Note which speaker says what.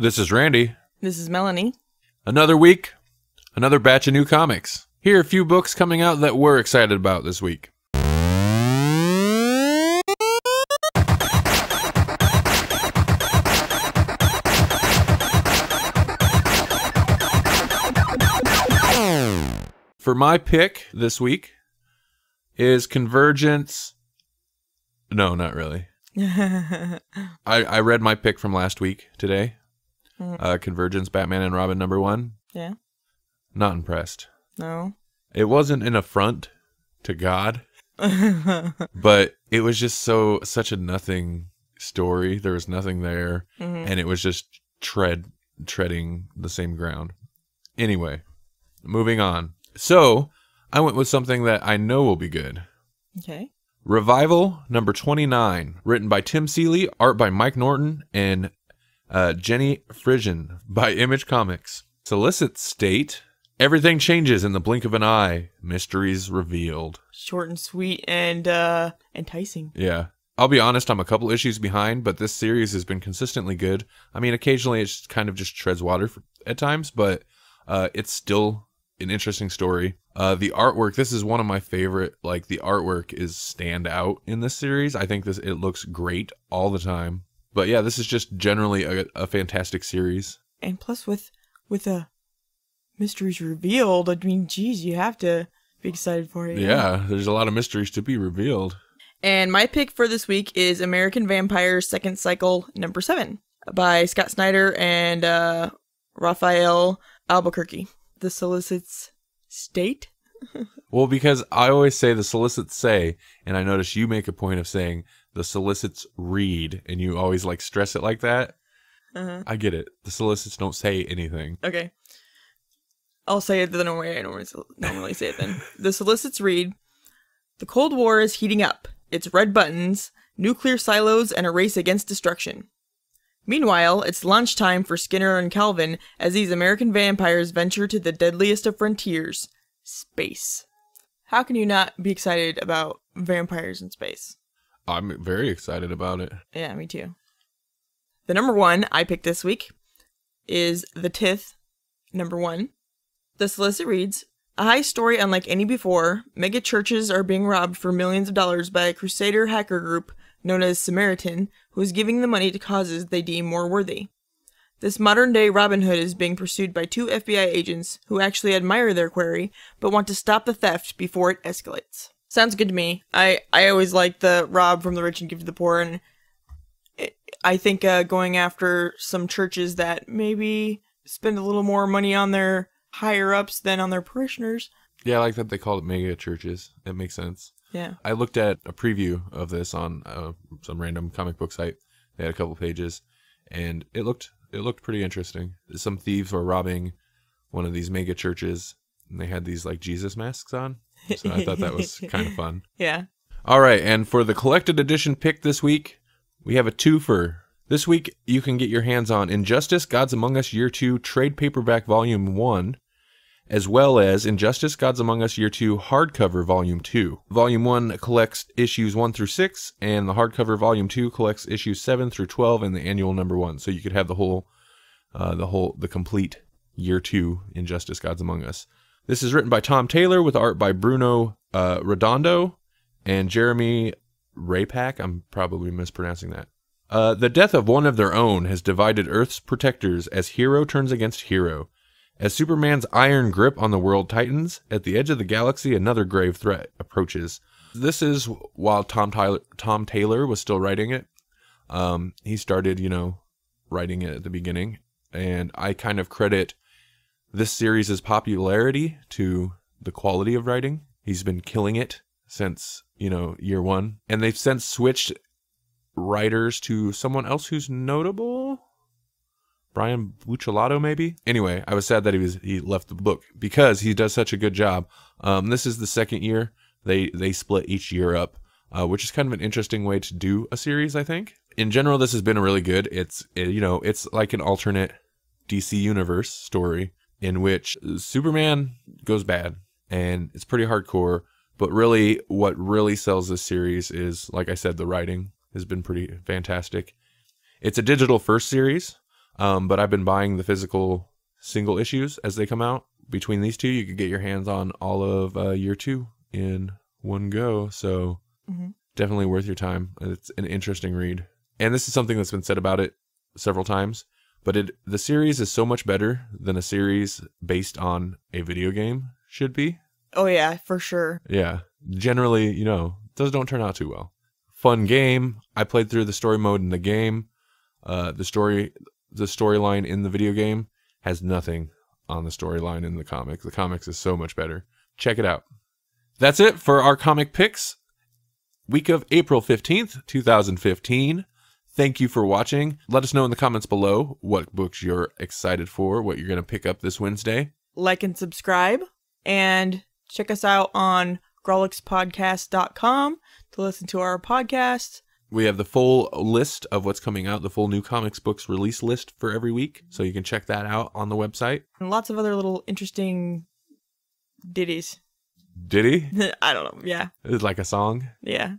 Speaker 1: This is Randy.
Speaker 2: This is Melanie.
Speaker 1: Another week, another batch of new comics. Here are a few books coming out that we're excited about this week. For my pick this week is Convergence. No, not really. I, I read my pick from last week today. Uh, Convergence, Batman and Robin number one.
Speaker 2: yeah.
Speaker 1: Not impressed.
Speaker 2: No.
Speaker 1: It wasn't an affront to God, but it was just so such a nothing story. There was nothing there, and it was just tread treading the same ground. Anyway, moving on. So I went with something that I know will be good.
Speaker 2: Okay.
Speaker 1: Revival number 29, written by Tim Seeley, art by Mike Norton, and uh, Jenny Frison by Image Comics. Solicit state everything changes in the blink of an eye, mysteries revealed.
Speaker 2: Short and sweet and uh enticing.
Speaker 1: Yeah. I'll be honest, I'm a couple issues behind, but this series has been consistently good. I mean, occasionally it's kind of just treads water for, at times, but uh, it's still an interesting story. Uh, the artwork, this is one of my favorite. Like the artwork is stand out in this series. I think this it looks great all the time. But yeah, this is just generally a, a fantastic series.
Speaker 2: And plus with with the mysteries revealed, I mean, geez, you have to be excited for it.
Speaker 1: Yeah, there's a lot of mysteries to be revealed.
Speaker 2: And my pick for this week is American Vampire Second Cycle number seven by Scott Snyder and uh, Rafael Albuquerque. The Solicits State?
Speaker 1: Well, because I always say the solicits say, and I notice you make a point of saying the solicits read, and you always like stress it like that.
Speaker 2: Uh-huh.
Speaker 1: I get it. The solicits don't say anything.
Speaker 2: Okay. I'll say it the normal way I normally, normally say it then. the solicits read The Cold War is heating up. It's red buttons, nuclear silos, and a race against destruction. Meanwhile, it's launch time for Skinner and Calvin as these American vampires venture to the deadliest of frontiers space. How can you not be excited about vampires in space?
Speaker 1: I'm very excited about it.
Speaker 2: Yeah, me too. The number one I picked this week is The Tithe, number one. The solicit reads A high story unlike any before. Mega churches are being robbed for millions of dollars by a crusader hacker group known as Samaritan, who is giving the money to causes they deem more worthy. This modern day Robin Hood is being pursued by two FBI agents who actually admire their quarry but want to stop the theft before it escalates. Sounds good to me. I, I always like the rob from the rich and give to the poor, and I think uh, going after some churches that maybe spend a little more money on their higher ups than on their parishioners.
Speaker 1: Yeah, I like that they call it mega churches. It makes sense.
Speaker 2: Yeah.
Speaker 1: I looked at a preview of this on uh, some random comic book site. They had a couple pages, and it looked it looked pretty interesting. Some thieves were robbing one of these mega churches, and they had these like Jesus masks on. So I thought that was kind of fun.
Speaker 2: Yeah.
Speaker 1: All right, and for the collected edition pick this week, we have a twofer. This week, you can get your hands on Injustice Gods Among Us Year 2 Trade Paperback Volume 1, as well as Injustice Gods Among Us Year 2 Hardcover Volume 2. Volume 1 collects issues 1 through 6, and the hardcover Volume 2 collects issues 7 through 12 and the annual number 1. So you could have the whole, uh, the whole, the complete Year 2 Injustice Gods Among Us. This is written by Tom Taylor with art by Bruno uh, Redondo and Jheremy Raapack. I'm probably mispronouncing that. Uh, the death of one of their own has divided Earth's protectors as hero turns against hero. As Superman's iron grip on the world tightens, at the edge of the galaxy, another grave threat approaches. This is while Tom Tyler, Tom Taylor was still writing it. Um, he started, you know, writing it at the beginning, and I kind of credit this series' popularity to the quality of writing. He's been killing it since, you know, year one. And they've since switched writers to someone else who's notable. Brian Buccellato, maybe. Anyway, I was sad that he was he left the book because he does such a good job. Um, this is the second year they they split each year up, uh, which is kind of an interesting way to do a series. I think in general, this has been really good. It's it, you know it's like an alternate DC universe story in which Superman goes bad and it's pretty hardcore. But really, what really sells this series is, like I said, the writing has been pretty fantastic. It's a digital first series. Um, but I've been buying the physical single issues as they come out. Between these two, you could get your hands on all of uh, year two in one go. So
Speaker 2: Mhm.
Speaker 1: definitely worth your time. It's an interesting read. And this is something that's been said about it several times. But it the series is so much better than a series based on a video game should be.
Speaker 2: Oh yeah, for sure.
Speaker 1: Yeah. Generally, you know, those don't turn out too well. Fun game. I played through the story mode in the game. Uh, the story, the storyline in the video game has nothing on the storyline in the comic. The comics is so much better. Check it out. That's it for our comic picks. Week of April 15th, 2015. Thank you for watching. Let us know in the comments below what books you're excited for, what you're going to pick up this Wednesday.
Speaker 2: Like and subscribe, and check us out on grawlixpodcast.com to listen to our podcast.
Speaker 1: We have the full list of what's coming out, the full new comics books release list for every week. So you can check that out on the website.
Speaker 2: and lots of other little interesting ditties.
Speaker 1: He?
Speaker 2: I don't know. Yeah.
Speaker 1: It's like a song.
Speaker 2: Yeah.